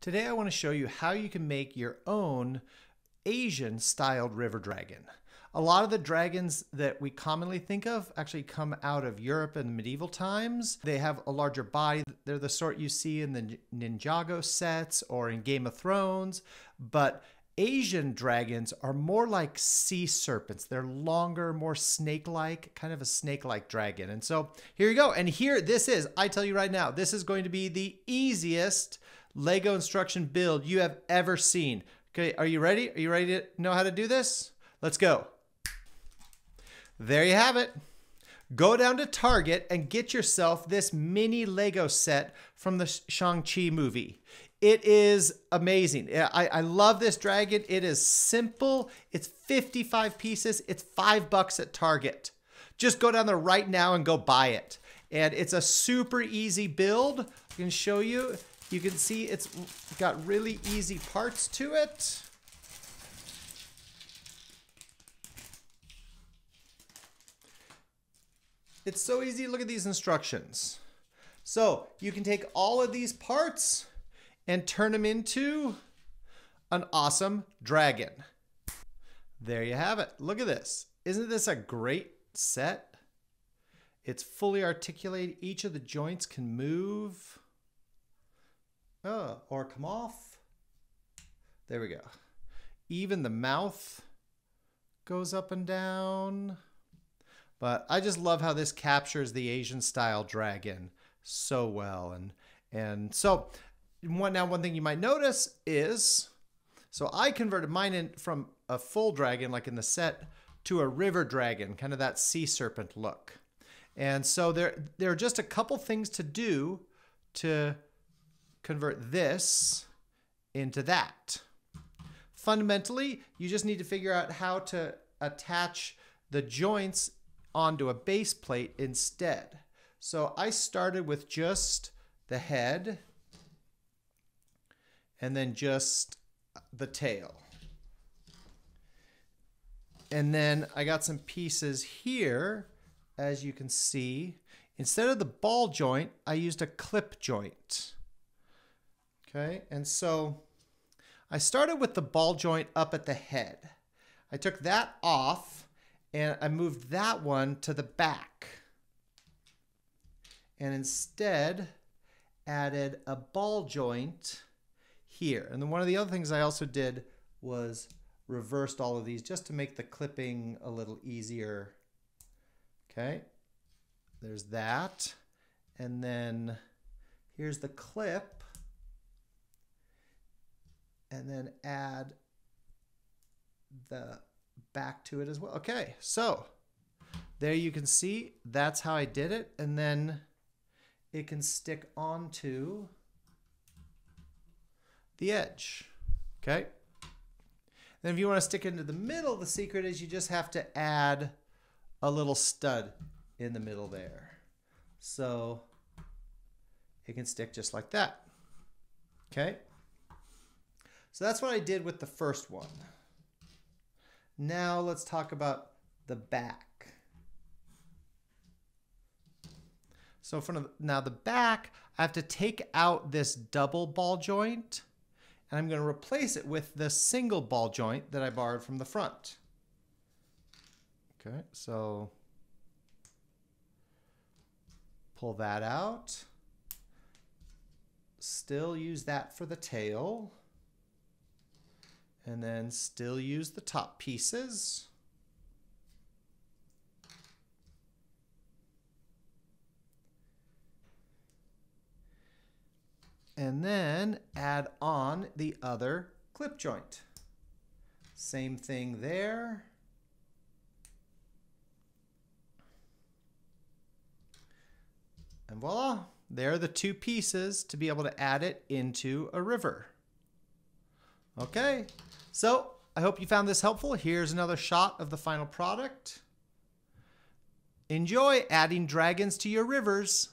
Today I want to show you how you can make your own Asian styled river dragon. A lot of the dragons that we commonly think of actually come out of Europe in medieval times. They have a larger body. They're the sort you see in the Ninjago sets or in Game of Thrones, but Asian dragons are more like sea serpents. They're longer, more snake like, kind of a snake like dragon. And so here you go. And here, this is, I tell you right now, this is going to be the easiest Lego instruction build you have ever seen. Okay, are you ready? Are you ready to know how to do this? Let's go. There you have it. Go down to Target and get yourself this mini Lego set from the Shang-Chi movie. It is amazing. I, I love this dragon. It is simple. It's 55 pieces. It's five bucks at Target. Just go down there right now and go buy it. And it's a super easy build. I can show you. You can see it's got really easy parts to it. It's so easy. Look at these instructions. So you can take all of these parts and turn them into an awesome dragon. There you have it. Look at this. Isn't this a great set? It's fully articulated. Each of the joints can move. Oh, or come off. There we go. Even the mouth goes up and down. But I just love how this captures the Asian style dragon so well. And and so one now one thing you might notice is so I converted mine in from a full dragon like in the set to a river dragon, kind of that sea serpent look. And so there there are just a couple things to do to convert this into that. Fundamentally, you just need to figure out how to attach the joints onto a base plate instead. So I started with just the head and then just the tail. And then I got some pieces here, as you can see. Instead of the ball joint, I used a clip joint. Okay, and so I started with the ball joint up at the head. I took that off and I moved that one to the back. And instead added a ball joint here. And then one of the other things I also did was reversed all of these just to make the clipping a little easier. Okay, there's that. And then here's the clip and then add the back to it as well. Okay, so there you can see that's how I did it. And then it can stick onto the edge. Okay. Then if you want to stick into the middle, the secret is you just have to add a little stud in the middle there. So it can stick just like that. Okay. So that's what I did with the first one. Now let's talk about the back. So for now the back, I have to take out this double ball joint and I'm going to replace it with the single ball joint that I borrowed from the front. Okay, so pull that out. Still use that for the tail and then still use the top pieces. And then add on the other clip joint. Same thing there. And voila, there are the two pieces to be able to add it into a river. Okay, so I hope you found this helpful. Here's another shot of the final product. Enjoy adding dragons to your rivers.